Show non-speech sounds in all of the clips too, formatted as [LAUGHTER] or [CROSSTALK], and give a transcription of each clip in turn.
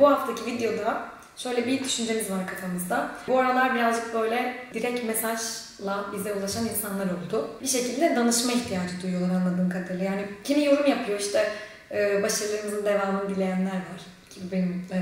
Bu haftaki videoda şöyle bir düşüncemiz var kafamızda. Bu aralar birazcık böyle direkt mesajla bize ulaşan insanlar oldu. Bir şekilde danışma ihtiyacı duyuyorlar anladığım kadarıyla. Yani kimi yorum yapıyor işte e, başarılarımızın devamını dileyenler var. Ki bu beni mutlu.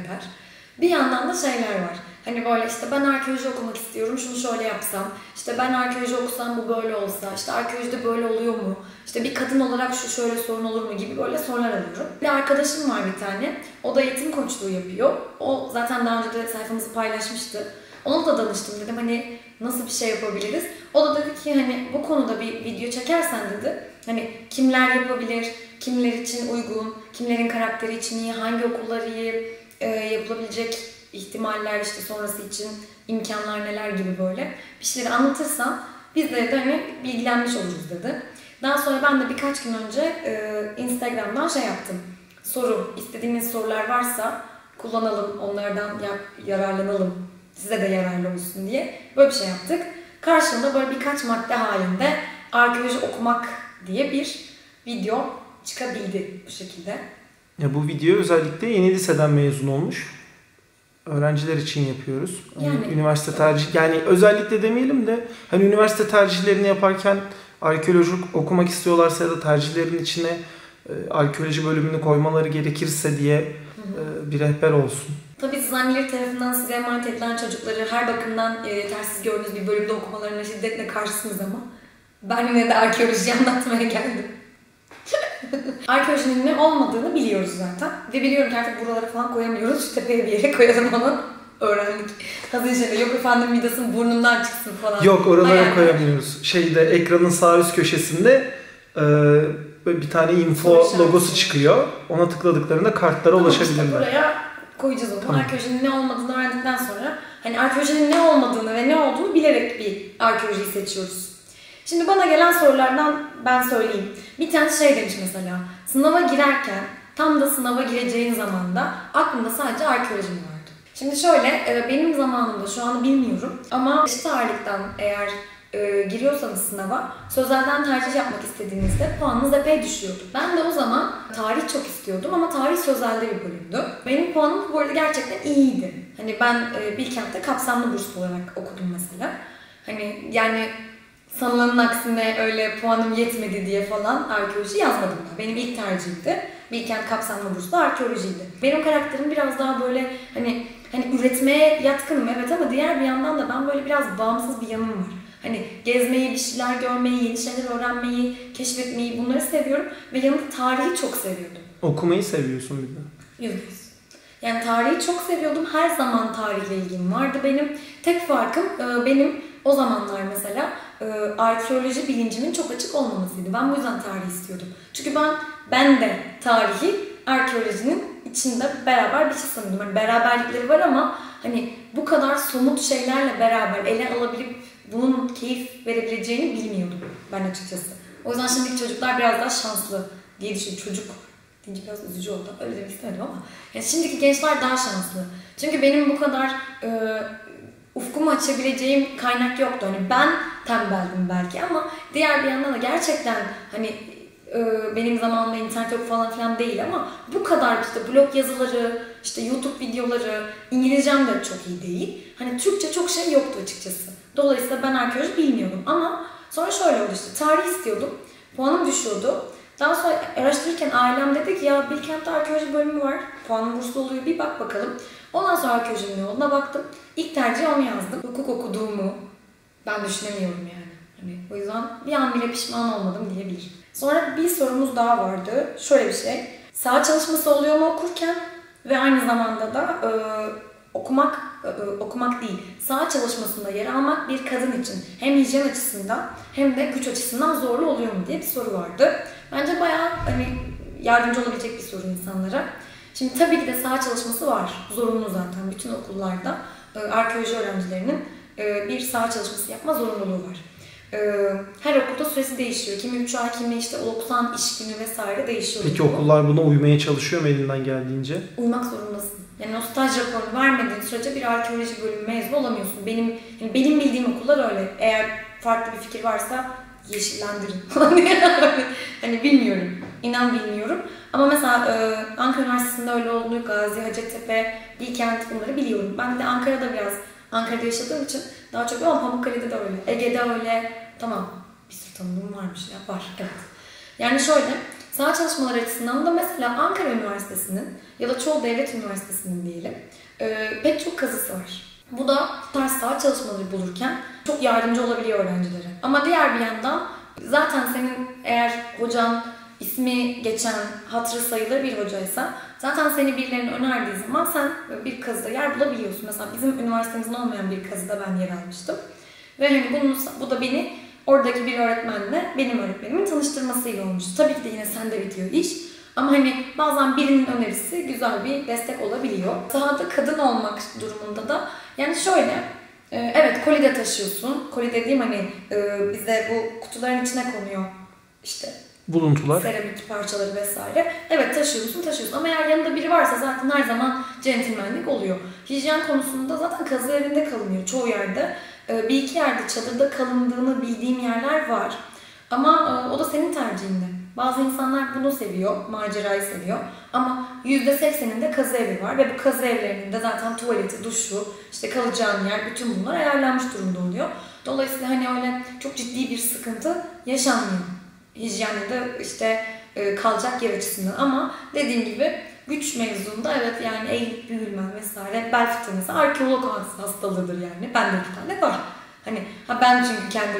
Bir yandan da şeyler var. Hani böyle işte ben arkeoloji okumak istiyorum, şunu şöyle yapsam, işte ben arkeoloji okusam bu böyle olsa, işte arkeolojide böyle oluyor mu, işte bir kadın olarak şu şöyle sorun olur mu gibi böyle sorular alıyorum. Bir arkadaşım var bir tane, o da eğitim koçluğu yapıyor. O zaten daha önce de sayfamızı paylaşmıştı. Ona da danıştım dedim hani nasıl bir şey yapabiliriz. O da dedi ki hani bu konuda bir video çekersen dedi. Hani kimler yapabilir, kimler için uygun, kimlerin karakteri için iyi, hangi okullar iyi, e, yapılabilecek ihtimaller işte sonrası için imkanlar neler gibi böyle bir şeyleri anlatırsan bizlere de hani bilgilenmiş oluruz dedi. Daha sonra ben de birkaç gün önce e, Instagram'dan şey yaptım. Soru, istediğiniz sorular varsa kullanalım, onlardan yararlanalım, size de yararlı olsun diye böyle bir şey yaptık. Karşımda böyle birkaç madde halinde arkeoloji okumak diye bir video çıkabildi bu şekilde. Ya bu video özellikle yeni liseden mezun olmuş öğrenciler için yapıyoruz. Hani yani, üniversite tercih yani özellikle demeyelim de hani üniversite tercihlerini yaparken arkeoloji okumak istiyorlarsa ya da tercihlerin içine e, arkeoloji bölümünü koymaları gerekirse diye e, bir rehber olsun. Tabii siz anneleri tarafından size emanet edilen çocukları her bakımdan e, tersiz gördüğünüz bir bölümde okumalarına şiddetle karşısınız ama ben yine de arkeoloji [LAUGHS] anlatmaya geldim. Arkeolojinin ne olmadığını biliyoruz zaten. Ve biliyorum ki artık buralara falan koyamıyoruz. Şu tepeye bir yere koyalım onu. Öğrendik. Hazır şeyde yok efendim midasın burnundan çıksın falan. Yok oralara Hayal koyamıyoruz. Şeyde ekranın sağ üst köşesinde e, bir tane info logosu çıkıyor. Ona tıkladıklarında kartlara tamam, ulaşabilirler. Işte buraya koyacağız onu. Tamam. Arkeolojinin ne olmadığını öğrendikten sonra hani arkeolojinin ne olmadığını ve ne olduğunu bilerek bir arkeolojiyi seçiyoruz. Şimdi bana gelen sorulardan ben söyleyeyim. Bir tane şey demiş mesela. Sınava girerken tam da sınava gireceğin zamanda aklında sadece arkeoloji vardı? Şimdi şöyle e, benim zamanımda şu an bilmiyorum ama eşit ağırlıktan eğer e, giriyorsanız sınava sözelden tercih yapmak istediğinizde puanınız epey düşüyordu. Ben de o zaman tarih çok istiyordum ama tarih sözelde bir bölümdü. Benim puanım bu arada gerçekten iyiydi. Hani ben e, Bilkent'te kapsamlı burs olarak okudum mesela. Hani yani sanılanın aksine öyle puanım yetmedi diye falan arkeoloji yazmadım da. Benim ilk tercihimdi. Bilkent kapsamlı burslu arkeolojiydi. Benim karakterim biraz daha böyle hani hani üretmeye yatkınım evet ama diğer bir yandan da ben böyle biraz bağımsız bir yanım var. Hani gezmeyi, bir şeyler görmeyi, yeni şeyler öğrenmeyi, keşfetmeyi bunları seviyorum ve yanında tarihi çok seviyordum. Okumayı seviyorsun bir de. Yüz Yani tarihi çok seviyordum. Her zaman tarihle ilgim vardı benim. Tek farkım e, benim o zamanlar mesela e, arkeoloji bilincimin çok açık olmamasıydı. Ben bu yüzden tarih istiyordum. Çünkü ben ben de tarihi arkeolojinin içinde beraber bir şey sanıyordum. Hani beraberlikleri var ama hani bu kadar somut şeylerle beraber ele alabilip bunun keyif verebileceğini bilmiyordum ben açıkçası. O yüzden şimdiki çocuklar biraz daha şanslı diye düşünüyorum. Çocuk deyince biraz üzücü oldu. Öyle demek istemedim ama. Yani şimdiki gençler daha şanslı. Çünkü benim bu kadar e, ufkumu açabileceğim kaynak yoktu. Hani ben tembeldim belki ama diğer bir yandan da gerçekten hani e, benim zamanımda internet yok falan filan değil ama bu kadar işte blog yazıları, işte YouTube videoları, İngilizcem de çok iyi değil. Hani Türkçe çok şey yoktu açıkçası. Dolayısıyla ben arkeoloji bilmiyordum ama sonra şöyle oldu işte tarih istiyordum. Puanım düşüyordu. Daha sonra araştırırken ailem dedi ki ya Bilkent'te arkeoloji bölümü var. Puanım burslu oluyor bir bak bakalım. Ondan sonra arkeolojinin yoluna baktım. İlk tercih onu yazdım. Hukuk okuduğumu ben düşünemiyorum yani. Hani o yüzden bir an bile pişman olmadım diyebilirim. Sonra bir sorumuz daha vardı. Şöyle bir şey. Sağ çalışması oluyor mu okurken ve aynı zamanda da e, okumak e, e okumak değil, sağ çalışmasında yer almak bir kadın için hem hijyen açısından hem de güç açısından zorlu oluyor mu diye bir soru vardı. Bence bayağı hani yardımcı olabilecek bir soru insanlara. Şimdi tabii ki de saha çalışması var. Zorunlu zaten bütün okullarda. E, arkeoloji öğrencilerinin e, bir saha çalışması yapma zorunluluğu var. E, her okulda süresi değişiyor. Kimi 3 ay, kimi işte 90 iş günü vesaire değişiyor. Peki okullar buna uymaya çalışıyor mu elinden geldiğince? Uymak zorundasın. Yani o staj raporunu vermediğin sürece bir arkeoloji bölümü mezunu olamıyorsun. Benim yani benim bildiğim okullar öyle. Eğer farklı bir fikir varsa yeşillendirin. [LAUGHS] hani bilmiyorum. İnan bilmiyorum. Ama mesela e, Ankara Üniversitesi'nde öyle olduğunu Gazi, Hacettepe, Bilkent bunları biliyorum. Ben de Ankara'da biraz Ankara'da yaşadığım için daha çok ama Pamukkale'de de öyle. Ege'de öyle. Tamam bir sürü tanıdığım varmış ya. Var evet. Yani şöyle saha çalışmaları açısından da mesela Ankara Üniversitesi'nin ya da çoğu devlet üniversitesinin diyelim e, pek çok kazısı var. Bu da tarz saha çalışmaları bulurken çok yardımcı olabiliyor öğrencilere. Ama diğer bir yandan zaten senin eğer hocan ismi geçen, hatırı sayılır bir hocaysa zaten seni birilerine önerdiği zaman sen bir kazıda yer bulabiliyorsun. Mesela bizim üniversitemizin olmayan bir kazıda ben yer almıştım. Ve hani bunu, bu da beni oradaki bir öğretmenle benim öğretmenimin tanıştırmasıyla olmuş. Tabii ki de yine sende bitiyor iş. Ama hani bazen birinin önerisi güzel bir destek olabiliyor. Sahada kadın olmak durumunda da yani şöyle e, evet kolide taşıyorsun. Koli dediğim hani e, bize bu kutuların içine konuyor işte buluntular. Seramik parçaları vesaire. Evet taşıyorsun taşıyorsun ama eğer yanında biri varsa zaten her zaman centilmenlik oluyor. Hijyen konusunda zaten kazı evinde kalınıyor çoğu yerde. Ee, bir iki yerde çadırda kalındığını bildiğim yerler var. Ama e, o da senin tercihinde. Bazı insanlar bunu seviyor, macerayı seviyor. Ama %80'inde kazı evi var ve bu kazı evlerinin de zaten tuvaleti, duşu, işte kalacağın yer, bütün bunlar ayarlanmış durumda oluyor. Dolayısıyla hani öyle çok ciddi bir sıkıntı yaşanmıyor hijyende de işte e, kalacak yer açısından ama dediğim gibi güç mevzunda evet yani eğilip büyülme vesaire bel fıtığınızı arkeolog hastalığıdır yani. Bende bir tane var. Hani ha ben çünkü kendi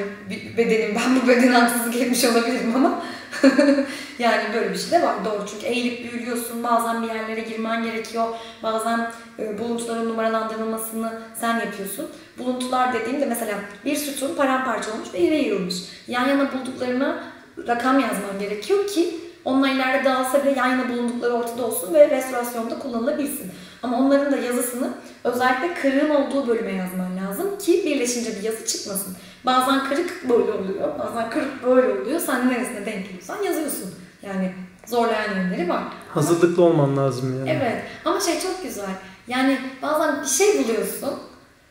bedenim, ben bu bedene haksızlık etmiş olabilirim ama [LAUGHS] yani böyle bir şey de var doğru. Çünkü eğilip büyülüyorsun, bazen bir yerlere girmen gerekiyor, bazen e, buluntuların numaralandırılmasını sen yapıyorsun. Buluntular dediğimde mesela bir sütun paramparça olmuş ve yere yığılmış. Yan yana bulduklarına rakam yazman gerekiyor ki onunla ileride dağılsa bile yan yana bulundukları ortada olsun ve restorasyonda kullanılabilsin. Ama onların da yazısını özellikle kırığın olduğu bölüme yazman lazım ki birleşince bir yazı çıkmasın. Bazen kırık böyle oluyor, bazen kırık böyle oluyor. Sen neresine denk geliyorsan yazıyorsun. Yani zorlayan yönleri var. Hazırlıklı olman lazım yani. Evet ama şey çok güzel. Yani bazen bir şey buluyorsun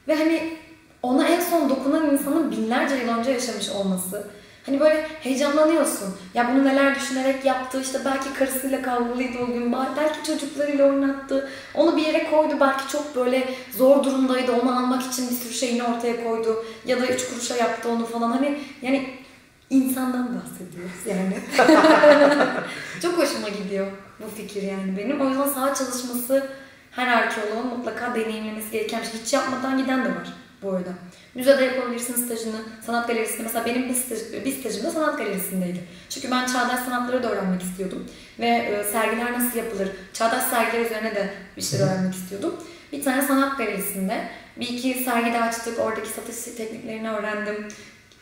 ve hani ona en son dokunan insanın binlerce yıl önce yaşamış olması Hani böyle heyecanlanıyorsun. Ya bunu neler düşünerek yaptı, işte belki karısıyla kavgalıydı o gün, belki çocuklarıyla oynattı, onu bir yere koydu, belki çok böyle zor durumdaydı, onu almak için bir sürü şeyini ortaya koydu. Ya da üç kuruşa yaptı onu falan. Hani yani insandan bahsediyoruz yani. [LAUGHS] çok hoşuma gidiyor bu fikir yani benim. O yüzden saha çalışması her arkeoloğun mutlaka deneyimlemesi gereken bir şey. Hiç yapmadan giden de var bu arada. Müzede yapabilirsin stajını, sanat galerisinde. Mesela benim bir, staj, bir stajım da sanat galerisindeydi. Çünkü ben çağdaş sanatları da öğrenmek istiyordum. Ve e, sergiler nasıl yapılır, çağdaş sergiler üzerine de bir şey öğrenmek istiyordum. Bir tane sanat galerisinde bir iki sergide açtık, oradaki satış tekniklerini öğrendim.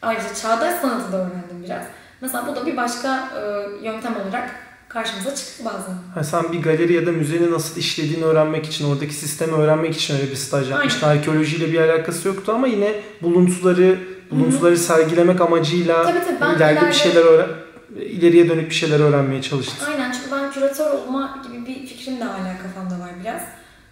Ayrıca çağdaş sanatı da öğrendim biraz. Mesela bu da bir başka e, yöntem olarak karşımıza çıktı bazen. Ha, sen bir galeri ya da müzenin nasıl işlediğini öğrenmek için, oradaki sistemi öğrenmek için öyle bir staj yapmıştın. Aynen. Arkeolojiyle bir alakası yoktu ama yine buluntuları buluntuları Hı-hı. sergilemek amacıyla tabii, tabii, ben ileride bir şeyler öğren ileriye dönük bir şeyler öğrenmeye çalıştın. Aynen çünkü ben küratör olma gibi bir fikrim de hala kafamda var biraz.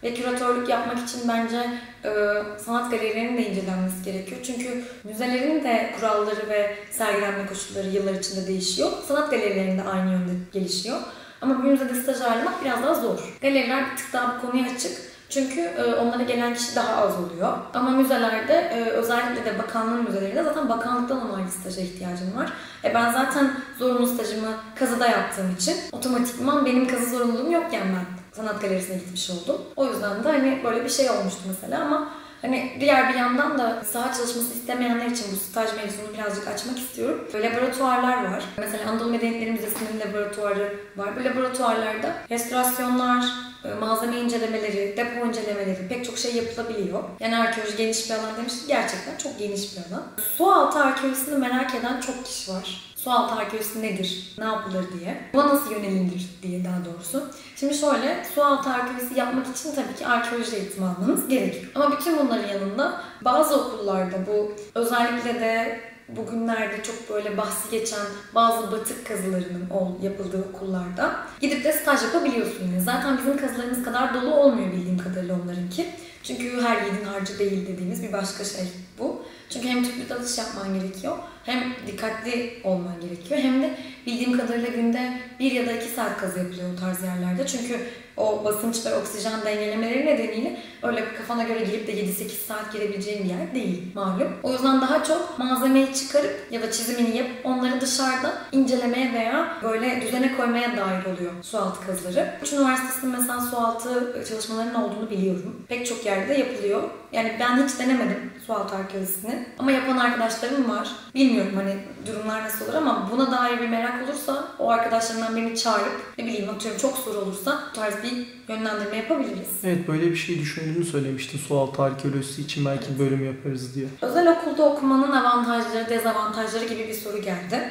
Ve küratörlük yapmak için bence e, sanat galerilerinin de incelenmesi gerekiyor. Çünkü müzelerin de kuralları ve sergilenme koşulları yıllar içinde değişiyor. Sanat galerilerinin de aynı yönde gelişiyor. Ama bir müzede staj ayarlamak biraz daha zor. Galeriler bir tık daha bu konuya açık. Çünkü e, onlara gelen kişi daha az oluyor. Ama müzelerde e, özellikle de bakanlığın müzelerinde zaten bakanlıktan onaylı staja ihtiyacım var. E ben zaten zorunlu stajımı kazıda yaptığım için otomatikman benim kazı zorunluluğum yokken ben sanat galerisine gitmiş oldum. O yüzden de hani böyle bir şey olmuştu mesela ama Hani diğer bir yandan da saha çalışması istemeyenler için bu staj mevzunu birazcık açmak istiyorum. Böyle laboratuvarlar var. Mesela Anadolu Medeniyetleri Müzesi'nin laboratuvarı var. Bu laboratuvarlarda restorasyonlar, e, malzeme incelemeleri, depo incelemeleri pek çok şey yapılabiliyor. Yani arkeoloji geniş bir alan demiştik. Gerçekten çok geniş bir alan. Su altı arkeolojisini merak eden çok kişi var sualtı arkeolojisi nedir, ne yapılır diye. Buna nasıl yönelilir diye daha doğrusu. Şimdi şöyle, sualtı arkeolojisi yapmak için tabii ki arkeoloji eğitimi almanız gerekir. Ama bütün bunların yanında bazı okullarda bu özellikle de bugünlerde çok böyle bahsi geçen bazı batık kazılarının yapıldığı okullarda gidip de staj yapabiliyorsun. Zaten bizim kazılarımız kadar dolu olmuyor bildiğim kadarıyla onlarınki. Çünkü her yiğidin harcı değil dediğimiz bir başka şey bu. Çünkü hem tüplü dalış yapman gerekiyor hem dikkatli olman gerekiyor hem de bildiğim kadarıyla günde bir ya da iki saat kazı yapılıyor o tarz yerlerde. Çünkü o basınç ve oksijen dengelemeleri nedeniyle öyle kafana göre girip de 7-8 saat girebileceğin bir yer değil malum. O yüzden daha çok malzemeyi çıkarıp ya da çizimini yapıp onları dışarıda incelemeye veya böyle düzene koymaya dair oluyor sualtı kazıları. Üç Üniversitesi'nin mesela sualtı çalışmalarının olduğunu biliyorum. Pek çok yerde yapılıyor. Yani ben hiç denemedim sualtı arkeolojisini. Ama yapan arkadaşlarım var. Bilmiyorum hani durumlar nasıl olur ama buna dair bir merak olursa o arkadaşlarımdan birini çağırıp ne bileyim atıyorum çok soru olursa bu tarz bir yönlendirme yapabiliriz. Evet böyle bir şey düşündüğünü söylemiştin sualtı arkeolojisi için belki evet. bölüm yaparız diye. Özel okulda okumanın avantajları, dezavantajları gibi bir soru geldi.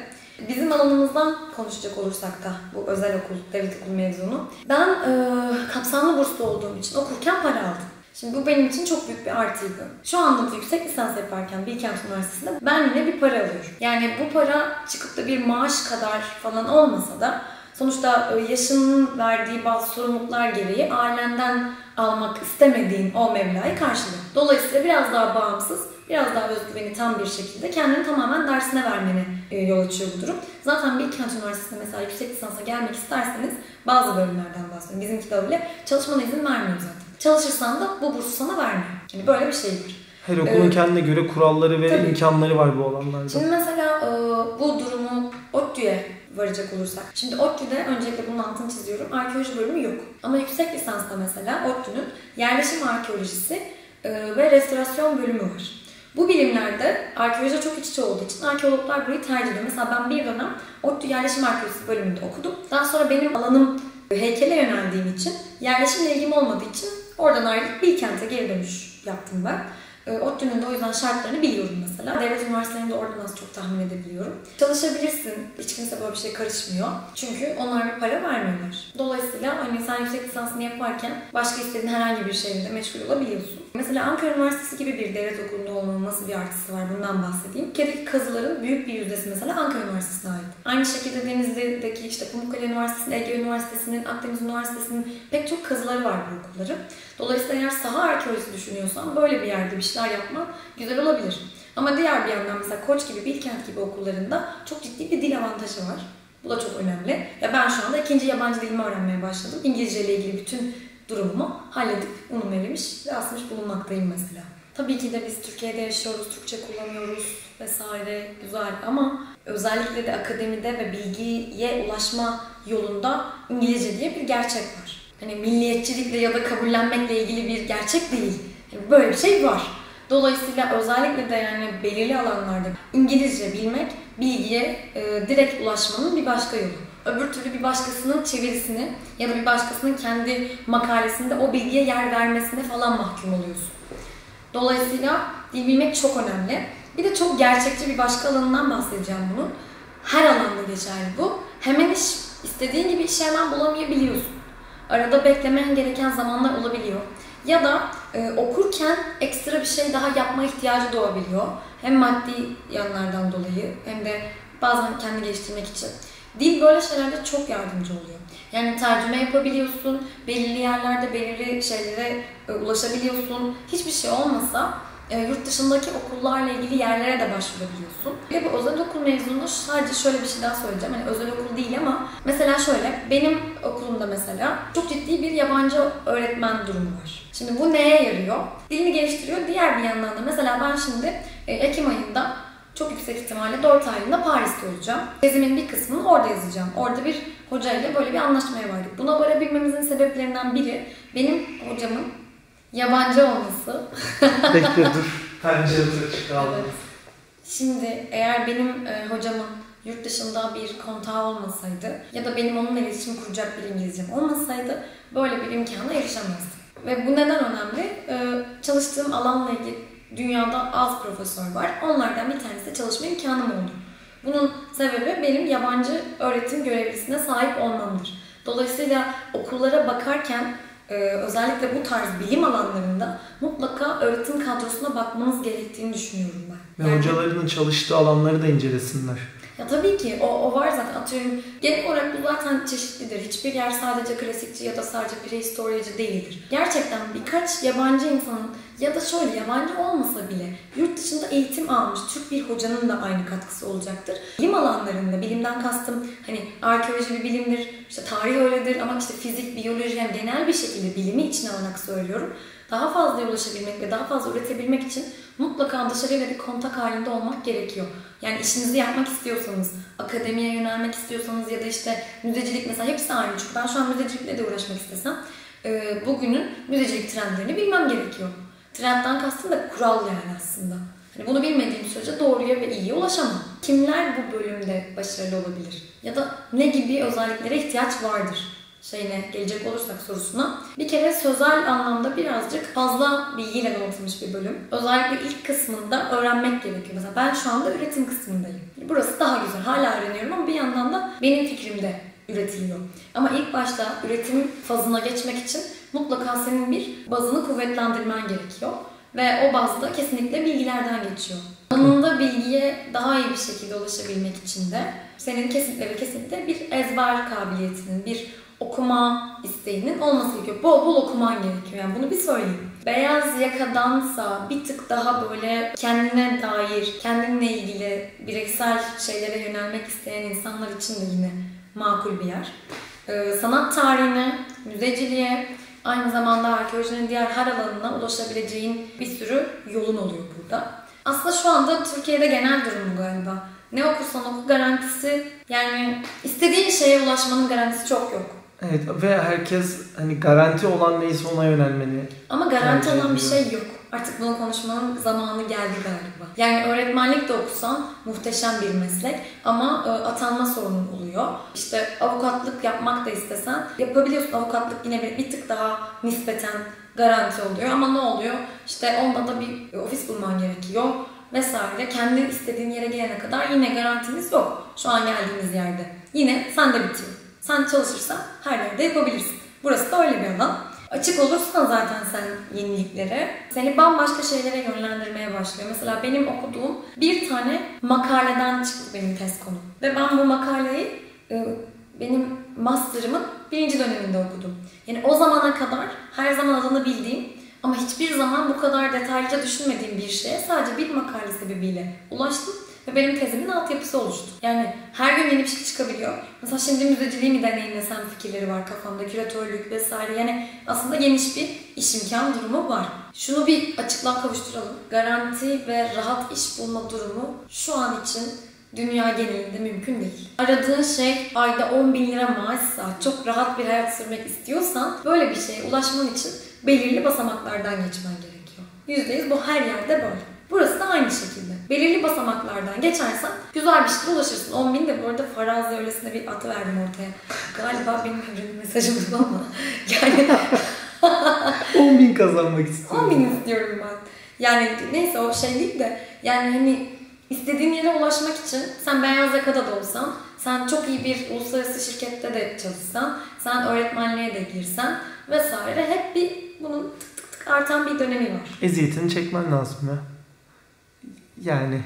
Bizim alanımızdan konuşacak olursak da bu özel okul, devlet okulu mezunu. Ben e, kapsamlı burslu olduğum için okurken para aldım. Şimdi bu benim için çok büyük bir artıydı. Şu anda yüksek lisans yaparken Bilkent Üniversitesi'nde ben yine bir para alıyorum. Yani bu para çıkıp da bir maaş kadar falan olmasa da sonuçta e, yaşının verdiği bazı sorumluluklar gereği ailenden almak istemediğin o meblağı karşılıyor. Dolayısıyla biraz daha bağımsız, biraz daha özgüveni tam bir şekilde kendini tamamen dersine vermeni e, yol açıyor bu durum. Zaten Bilkent Üniversitesi'nde mesela yüksek lisansa gelmek isterseniz bazı bölümlerden bahsediyorum. Bizimki de öyle. Çalışmana izin vermiyor zaten. Çalışırsan da bu bursu sana vermiyor. Yani böyle bir şey var. Her okulun ee, kendine göre kuralları ve tabii. imkanları var bu alanlarda. Şimdi mesela e, bu durumu ODTÜ'ye varacak olursak. Şimdi ODTÜ'de öncelikle bunun altını çiziyorum. Arkeoloji bölümü yok. Ama yüksek lisansta mesela ODTÜ'nün yerleşim arkeolojisi e, ve restorasyon bölümü var. Bu bilimlerde arkeoloji çok iç içe olduğu için arkeologlar burayı tercih ediyor. Mesela ben bir dönem ODTÜ yerleşim arkeolojisi bölümünde okudum. Daha sonra benim alanım heykele yöneldiğim için yerleşimle ilgim olmadığı için Oradan ayrılıp Bilkent'e geri dönüş yaptım ben. Ee, ODTÜ'nün de o yüzden şartlarını biliyorum mesela. Devlet üniversitelerinde oradan az çok tahmin edebiliyorum. Çalışabilirsin. Hiç kimse böyle bir şey karışmıyor. Çünkü onlar bir para vermiyorlar. Dolayısıyla hani sen yüksek lisansını yaparken başka istediğin herhangi bir şeyle meşgul olabiliyorsun. Mesela Ankara Üniversitesi gibi bir devlet okulunda olmanın nasıl bir artısı var bundan bahsedeyim. Ülkedeki kazıların büyük bir yüzdesi mesela Ankara Üniversitesi'ne ait. Aynı şekilde Denizli'deki işte Pamukkale Üniversitesi'nin, Ege Üniversitesi'nin, Akdeniz Üniversitesi'nin pek çok kazıları var bu okulların. Dolayısıyla eğer saha arkeolojisi düşünüyorsan böyle bir yerde bir şeyler yapma güzel olabilir. Ama diğer bir yandan mesela Koç gibi, Bilkent gibi okullarında çok ciddi bir dil avantajı var. Bu da çok önemli. Ya ben şu anda ikinci yabancı dilimi öğrenmeye başladım. İngilizce ile ilgili bütün durumumu halledip unum erimiş ve asmış bulunmaktayım mesela. Tabii ki de biz Türkiye'de yaşıyoruz, Türkçe kullanıyoruz vesaire güzel ama özellikle de akademide ve bilgiye ulaşma yolunda İngilizce diye bir gerçek var. Hani milliyetçilikle ya da kabullenmekle ilgili bir gerçek değil. Yani böyle bir şey var. Dolayısıyla özellikle de yani belirli alanlarda İngilizce bilmek bilgiye e, direkt ulaşmanın bir başka yolu. Öbür türlü bir başkasının çevirisini ya da bir başkasının kendi makalesinde o bilgiye yer vermesine falan mahkum oluyorsun. Dolayısıyla dil bilmek çok önemli. Bir de çok gerçekçi bir başka alanından bahsedeceğim bunun. Her alanda geçerli bu. Hemen iş, istediğin gibi işi hemen bulamayabiliyorsun. Arada beklemen gereken zamanlar olabiliyor. Ya da e, okurken ekstra bir şey daha yapma ihtiyacı doğabiliyor. Hem maddi yanlardan dolayı hem de bazen kendi geliştirmek için. Dil böyle şeylerde çok yardımcı oluyor. Yani tercüme yapabiliyorsun, belirli yerlerde belirli şeylere e, ulaşabiliyorsun. Hiçbir şey olmasa e, yurt dışındaki okullarla ilgili yerlere de başvurabiliyorsun. Ve bu özel okul mezunu sadece şöyle bir şey daha söyleyeceğim. Hani özel okul değil ama mesela şöyle benim okulumda mesela çok ciddi bir yabancı öğretmen durumu var. Şimdi bu neye yarıyor? Dilini geliştiriyor. Diğer bir yandan da mesela ben şimdi e, Ekim ayında çok yüksek ihtimalle 4 aylığında Paris'te olacağım. Tezimin bir kısmını orada yazacağım. Orada bir hocayla böyle bir anlaşmaya vardık. Buna varabilmemizin sebeplerinden biri benim hocamın yabancı olması. [LAUGHS] Bekle dur. Penceresi açık kaldı. Evet. Şimdi eğer benim e, hocamın yurt dışında bir kontağı olmasaydı ya da benim onunla iletişim kuracak bir İngilizcem olmasaydı böyle bir imkana erişemezdim. Ve bu neden önemli? E, çalıştığım alanla ilgili dünyada az profesör var. Onlardan bir tanesi çalışma imkanım oldu. Bunun sebebi benim yabancı öğretim görevlisine sahip olmamdır. Dolayısıyla okullara bakarken e, özellikle bu tarz bilim alanlarında mutlaka öğretim kadrosuna bakmanız gerektiğini düşünüyorum ben. Ve yani, hocalarının çalıştığı alanları da incelesinler. Ya tabii ki o, o var zaten atıyorum. Genel olarak bu zaten çeşitlidir. Hiçbir yer sadece klasikçi ya da sadece prehistoriyacı değildir. Gerçekten birkaç yabancı insanın ya da şöyle yabancı olmasa bile yurt dışında eğitim almış Türk bir hocanın da aynı katkısı olacaktır. Bilim alanlarında, bilimden kastım hani arkeoloji bir bilimdir, işte tarih öyledir ama işte fizik, biyoloji yani genel bir şekilde bilimi içine alarak söylüyorum. Daha fazla ulaşabilmek ve daha fazla üretebilmek için mutlaka dışarıyla bir kontak halinde olmak gerekiyor. Yani işinizi yapmak istiyorsanız, akademiye yönelmek istiyorsanız ya da işte müzecilik mesela hepsi aynı. Çünkü ben şu an müzecilikle de uğraşmak istesem bugünün müzecilik trendlerini bilmem gerekiyor. Trendden kastım da kural yani aslında. Hani bunu bilmediğim sürece doğruya ve iyiye ulaşamam. Kimler bu bölümde başarılı olabilir? Ya da ne gibi özelliklere ihtiyaç vardır? Şeyine gelecek olursak sorusuna. Bir kere sözel anlamda birazcık fazla bilgiyle donatılmış bir bölüm. Özellikle ilk kısmında öğrenmek gerekiyor. Mesela ben şu anda üretim kısmındayım. Burası daha güzel. Hala öğreniyorum ama bir yandan da benim fikrimde üretiliyor. Ama ilk başta üretim fazına geçmek için mutlaka senin bir bazını kuvvetlendirmen gerekiyor. Ve o bazda kesinlikle bilgilerden geçiyor. Anında bilgiye daha iyi bir şekilde ulaşabilmek için de senin kesinlikle ve kesinlikle bir ezber kabiliyetinin, bir okuma isteğinin olması gerekiyor. Bol bol okuman gerekiyor. Yani bunu bir söyleyeyim. Beyaz yakadansa bir tık daha böyle kendine dair, kendinle ilgili bireysel şeylere yönelmek isteyen insanlar için de yine makul bir yer. Ee, sanat tarihine, müzeciliğe, aynı zamanda arkeolojinin diğer her alanına ulaşabileceğin bir sürü yolun oluyor burada. Aslında şu anda Türkiye'de genel durum galiba. Ne okursan oku garantisi yani istediğin şeye ulaşmanın garantisi çok yok. Evet ve herkes hani garanti olan neyse ona yönelmeli. Ama garanti olan bir şey yok. Artık bunu konuşmanın zamanı geldi galiba. Yani öğretmenlik de okusan muhteşem bir meslek ama e, atanma sorunun oluyor. İşte avukatlık yapmak da istesen yapabiliyorsun. Avukatlık yine bir, bir tık daha nispeten garanti oluyor ama ne oluyor? İşte onda da bir ofis bulman gerekiyor vesaire. Kendi istediğin yere gelene kadar yine garantimiz yok. Şu an geldiğimiz yerde. Yine sen de bitiyor. Sen çalışırsan her yerde yapabilirsin. Burası da öyle bir alan. Açık olursan zaten sen yeniliklere, seni bambaşka şeylere yönlendirmeye başlıyor. Mesela benim okuduğum bir tane makaleden çıktı benim test konum. Ve ben bu makaleyi e, benim master'ımın birinci döneminde okudum. Yani o zamana kadar her zaman adını bildiğim ama hiçbir zaman bu kadar detaylıca düşünmediğim bir şeye sadece bir makale sebebiyle ulaştım ve benim tezimin altyapısı oluştu. Yani her gün yeni bir şey çıkabiliyor. Mesela şimdi müzeciliği mi deneyimlesem fikirleri var kafamda, küratörlük vesaire. Yani aslında geniş bir iş imkan durumu var. Şunu bir açıklığa kavuşturalım. Garanti ve rahat iş bulma durumu şu an için dünya genelinde mümkün değil. Aradığın şey ayda 10 bin lira maaşsa, çok rahat bir hayat sürmek istiyorsan böyle bir şeye ulaşman için belirli basamaklardan geçmen gerekiyor. %100 bu her yerde böyle. Burası da aynı şekilde. Belirli basamaklardan geçersen güzel bir şeye ulaşırsın. 10 bin de bu arada farazi öylesine bir atı verdim ortaya. Galiba benim evrenin mesajım bu ama. [LAUGHS] Yani [LAUGHS] 10 bin kazanmak istiyorum. 10 bin istiyorum ben. Yani neyse o şey değil de yani hani istediğin yere ulaşmak için sen beyaz yakada da olsan, sen çok iyi bir uluslararası şirkette de çalışsan, sen öğretmenliğe de girsen vesaire hep bir bunun tık tık tık artan bir dönemi var. Eziyetini çekmen lazım ya. Yani.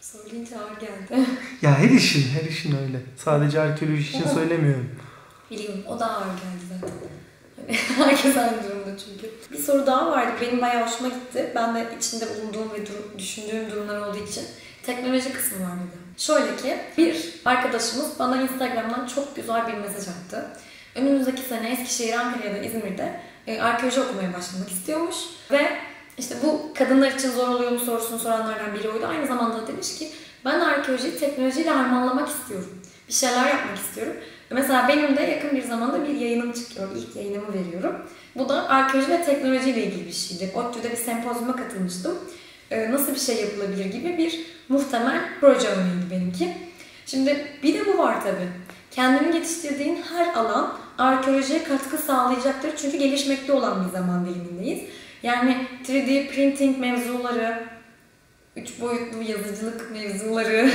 Söyleyince ağır geldi. [LAUGHS] ya her işin, her işin öyle. Sadece arkeoloji için [LAUGHS] söylemiyorum. Biliyorum, o da ağır geldi zaten. [LAUGHS] Herkes aynı durumda çünkü. Bir soru daha vardı. Benim bayağı hoşuma gitti. Ben de içinde bulunduğum ve dur- düşündüğüm durumlar olduğu için teknoloji kısmı var mıydı? Şöyle ki bir arkadaşımız bana Instagram'dan çok güzel bir mesaj attı. Önümüzdeki sene Eskişehir, Ankara ya da İzmir'de e, arkeoloji okumaya başlamak istiyormuş ve işte bu kadınlar için zor oluyor mu sorusunu soranlardan biri oydu. Aynı zamanda demiş ki ben arkeolojiyi teknolojiyle harmanlamak istiyorum. Bir şeyler yapmak istiyorum. Mesela benim de yakın bir zamanda bir yayınım çıkıyor. İlk yayınımı veriyorum. Bu da arkeoloji ve teknolojiyle ilgili bir şeydi. ODTÜ'de bir sempozyuma katılmıştım. Ee, nasıl bir şey yapılabilir gibi bir muhtemel proje örneğiydi benimki. Şimdi bir de bu var tabii. Kendini yetiştirdiğin her alan arkeolojiye katkı sağlayacaktır. Çünkü gelişmekte olan bir zaman dilimindeyiz. Yani 3D printing mevzuları, üç boyutlu yazıcılık mevzuları,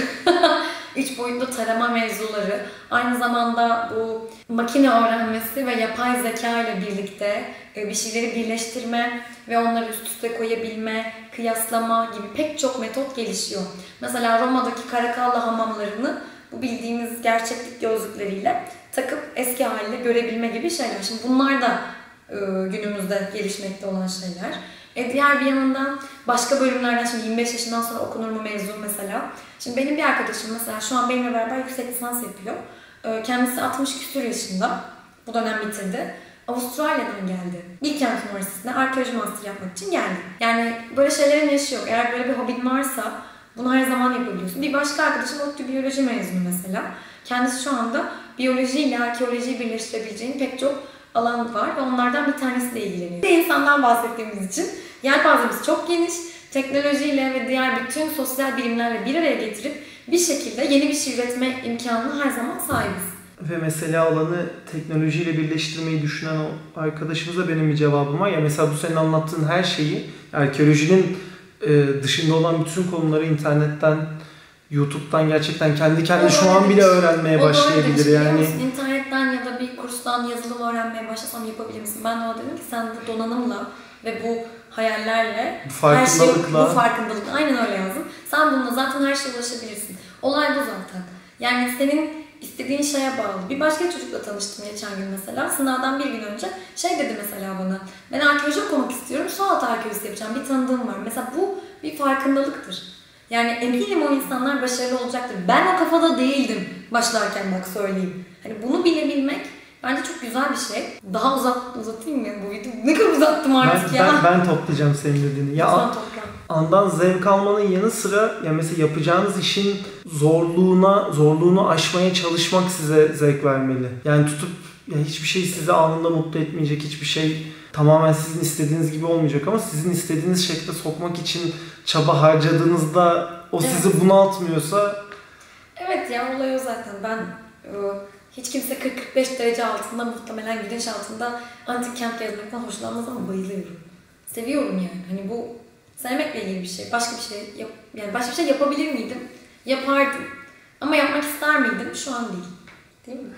[LAUGHS] üç boyutlu tarama mevzuları, aynı zamanda bu makine öğrenmesi ve yapay zeka ile birlikte e, bir şeyleri birleştirme ve onları üst üste koyabilme, kıyaslama gibi pek çok metot gelişiyor. Mesela Roma'daki Karakalla hamamlarını bu bildiğimiz gerçeklik gözlükleriyle takıp eski haline görebilme gibi şeyler. Şimdi bunlar da günümüzde gelişmekte olan şeyler. E diğer bir yanından başka bölümlerden şimdi 25 yaşından sonra okunur mu mezun mesela. Şimdi benim bir arkadaşım mesela şu an benimle beraber yüksek lisans yapıyor. E, kendisi 60 küsur yaşında. Bu dönem bitirdi. Avustralya'dan geldi. Bilkent Üniversitesi'ne arkeoloji master yapmak için geldi. Yani böyle şeylerin yaşı yok. Eğer böyle bir hobin varsa bunu her zaman yapabiliyorsun. Bir başka arkadaşım ODTÜ biyoloji mezunu mesela. Kendisi şu anda biyoloji ile arkeolojiyi birleştirebileceğin pek çok alan var ve onlardan bir tanesiyle ilgileniyor. Bir insandan bahsettiğimiz için yelpazemiz çok geniş. Teknolojiyle ve diğer bütün sosyal bilimlerle bir araya getirip bir şekilde yeni bir şey üretme imkanına her zaman sahibiz. Ve mesela alanı teknolojiyle birleştirmeyi düşünen o arkadaşımıza benim bir cevabım var. Ya mesela bu senin anlattığın her şeyi arkeolojinin e, dışında olan bütün konuları internetten, YouTube'dan gerçekten kendi kendine şu an bile öğrenmeye başlayabilir yani. Bir kurstan yazılım öğrenmeye başlasam yapabilir misin? Ben de ona dedim ki sen bu donanımla ve bu hayallerle, her şey, bu farkındalıkla aynen öyle yazdım. Sen bununla zaten her şeye ulaşabilirsin. Olay bu zaten. Yani senin istediğin şeye bağlı. Bir başka çocukla tanıştım geçen gün mesela. Sınavdan bir gün önce şey dedi mesela bana. Ben arkeoloji okumak istiyorum. Sualtı arkeolojisi yapacağım. Bir tanıdığım var. Mesela bu bir farkındalıktır. Yani eminim o insanlar başarılı olacaktır. Ben o kafada değildim başlarken bak söyleyeyim. Hani bunu bilebilmek bence çok güzel bir şey. Daha uzat uzatayım mı bu videoyu? Ne kadar uzattım artık ben, ya. Ben, ben toplayacağım senin dediğini. Ya an, andan zevk almanın yanı sıra ya mesela yapacağınız işin zorluğuna zorluğunu aşmaya çalışmak size zevk vermeli. Yani tutup ya hiçbir şey sizi anında mutlu etmeyecek, hiçbir şey tamamen sizin istediğiniz gibi olmayacak ama sizin istediğiniz şekilde sokmak için çaba harcadığınızda o evet. sizi bunaltmıyorsa Evet ya olay o zaten. Ben e, hiç kimse 40-45 derece altında muhtemelen güneş altında antik kent gezmekten hoşlanmaz ama bayılıyorum. Seviyorum yani. Hani bu sevmekle ilgili bir şey. Başka bir şey yap, yani başka bir şey yapabilir miydim? Yapardım. Ama yapmak ister miydim? Şu an değil. Değil mi?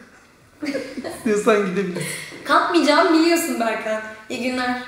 [LAUGHS] İstiyorsan gidebilirsin. Kalkmayacağım biliyorsun Berkan. İyi günler.